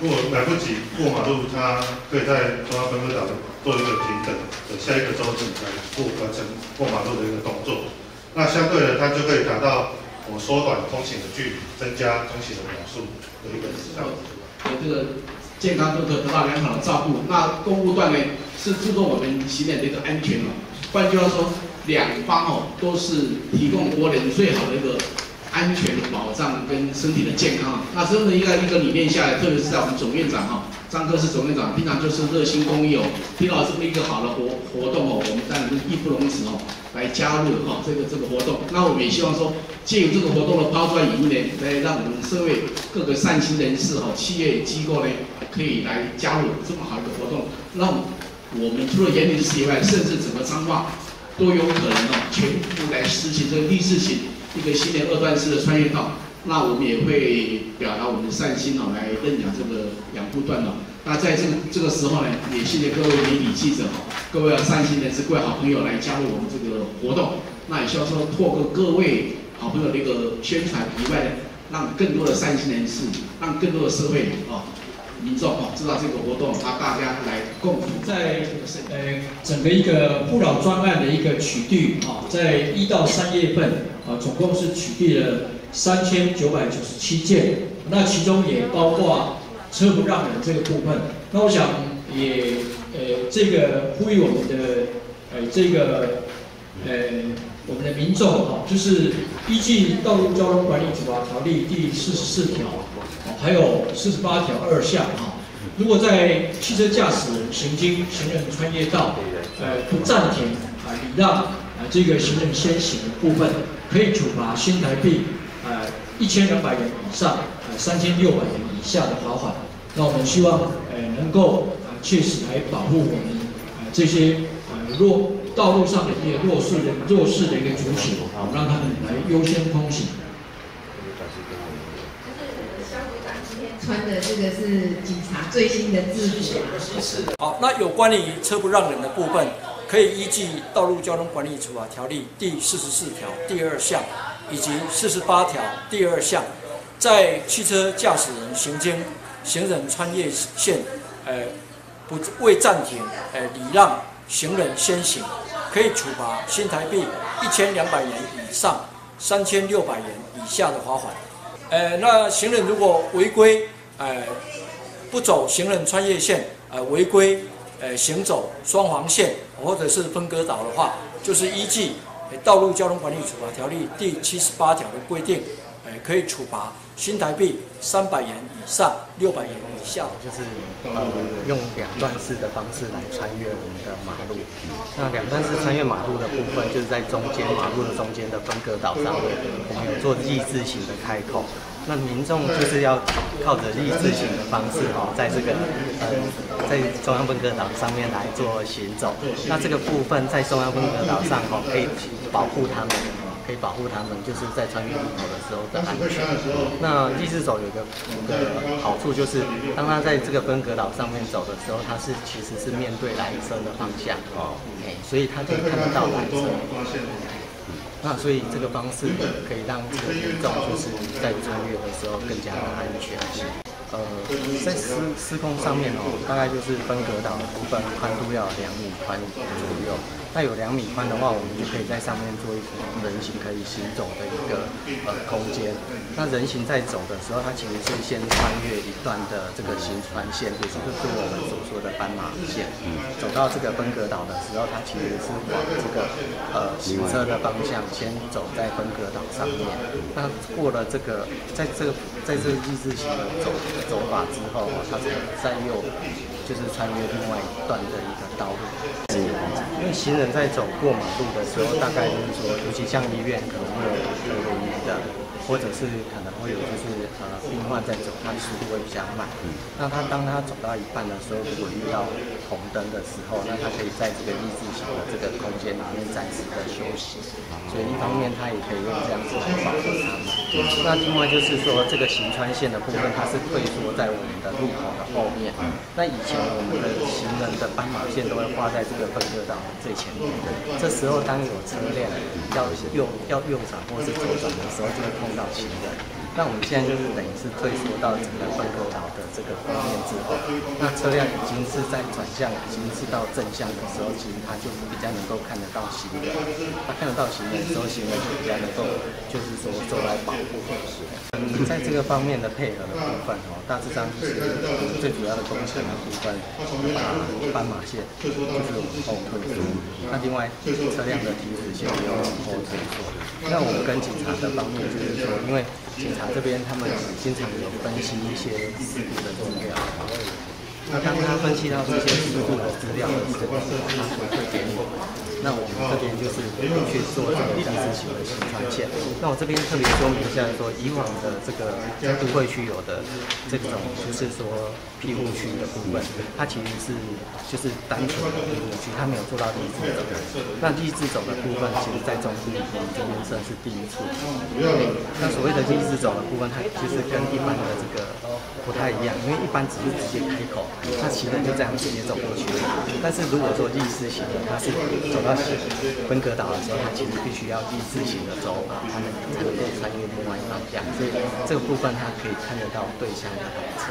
如果来不及过马路，他可以在中央分割岛做一个平等，的下一个周期才过完成过马路的一个动作。那相对的，它就可以达到我缩短通行的距离，增加通行的秒数的一个效果。这个健康都可得到良好的照顾。那公路段呢，是注重我们行人的一个安全哦。换句话说，两方哦都是提供国人最好的一个。安全保障跟身体的健康，那这样的一个一个理念下来，特别是在我们总院长哈，张科是总院长，平常就是热心公益哦，听到这么一个好的活活动哦，我们当然是义不容辞哦，来加入哈这个这个活动。那我们也希望说，借由这个活动的抛砖引玉呢，来让我们社会各个善心人士哈、企业机构呢，可以来加入这么好一个活动，让我们除了严女士以外，甚至整个彰化都有可能哦，全部来实行这个励志型。一个新的二段式的穿越道，那我们也会表达我们的善心哦，来认养这个养护段哦。那在这个这个时候呢，也谢谢各位媒体记者哦，各位善心人士、各位好朋友来加入我们这个活动。那也希望说，透过各位好朋友的一个宣传以外呢，让更多的善心人士，让更多的社会哦。民众啊知道这个活动，啊大家来共同在呃整个一个不老专案的一个取缔啊，在一到三月份啊，总共是取缔了三千九百九十七件，那其中也包括车不让人这个部分。那我想也呃这个呼吁我们的呃这个呃我们的民众哈，就是依据《道路交通管理处罚条例》第四十四条。还有四十八条二项啊，如果在汽车驾驶人行经行人穿越道，呃不暂停啊礼让啊这个行人先行的部分，可以处罚新台币呃一千两百元以上呃三千六百元以下的罚款。那我们希望呃能够啊切实来保护我们呃这些呃弱道路上的一些弱势的弱势的一个族群，让他们来优先通行。穿的这个是警察最新的制服。好，那有关于车不让人的部分，可以依据《道路交通管理处罚条例》第四十四条第二项以及四十八条第二项，在汽车驾驶人行经行人穿越线，呃，不未暂停，呃，礼让行人先行，可以处罚新台币一千两百元以上三千六百元以下的罚款。呃，那行人如果违规，呃，不走行人穿越线，呃，违规，呃，行走双黄线或者是分割岛的话，就是依据《道路交通管理处罚条例》第七十八条的规定，可以处罚新台币三百元以上六百元以下。就是呃，用两段式的方式来穿越我们的马路。那两段式穿越马路的部分，就是在中间马路的中间的分割岛上面，我们有做 Z 字形的开口。那民众就是要靠着立字形的方式哦，在这个呃，在中央分隔岛上面来做行走。那这个部分在中央分隔岛上哦，可以保护他们，可以保护他们，就是在穿越路口的时候的安全。那第四走有个一个好处就是，当他在这个分隔岛上面走的时候，他是其实是面对来车的方向哦，所以他可以看得到来车。那所以这个方式可以让这个民众就是在穿越的时候更加的安全。呃，在施施工上面哦，大概就是分隔岛的部分宽度要两米宽左右。那有两米宽的话，我们就可以在上面做一个人行可以行走的一个呃空间。那人行在走的时候，它其实是先穿越一段的这个行船线，就是就是我们所说的斑马线。嗯。走到这个分隔岛的时候，它其实是往这个呃行车的方向先走在分隔岛上面。那过了这个，在这个在这个一字形的走走法之后，它才再又就是穿越另外一段的一个道路。因为行人在走过马路的时候，大概就是说，尤其像医院可能会有有轮椅的。或者是可能会有就是呃病患在走，他速度会比较慢。嗯。那他当他走到一半的时候，如果遇到红灯的时候，那他可以在这个一字形的这个空间里面暂时的休息。所以一方面他也可以用这样子来保护他们。那另外就是说，这个行穿线的部分，它是退缩在我们的路口的后面。那以前我们的行人的斑马线都会画在这个分割道最前面。这时候当有车辆要右要右转或是左转的时候，就会碰。到行人，那我们现在就是等于是退缩到整个分隔岛的这个方面之后，那车辆已经是在转向，已经是到正向的时候，其实它就比较能够看得到行人，它看得到行人的时候，行人就比较能够就是说受到保护。嗯，在这个方面的配合的部分哦，大致上就是最主要的工程的部分，把斑马线就是往后退缩，那另外车辆的停止线也要往后退缩。那我们跟警察的方面就是说，因为警察这边他们经常有分析一些事故的资料，那当他分析到这些事故的资料的时候，他回馈给我，那我们这边就是去做这个地质型的行穿线。那我这边特别说明一下，说以往的这个都会区有的这种就是说庇护区的部分，它其实是就是单纯的庇护区，它没有做到地质走。那地质走的部分，其实在中部我们这边算是第一处。那所谓的地质走的部分，它其实跟一般的这个不太一样，因为一般只是直接开口，他行人就这样直接走过去。但是如果说逆势行人，他是走到分隔岛的时候，他其实必须要逆势行的走，他们才能够穿越另外一方向。所以这个部分，他可以看得到对向的车。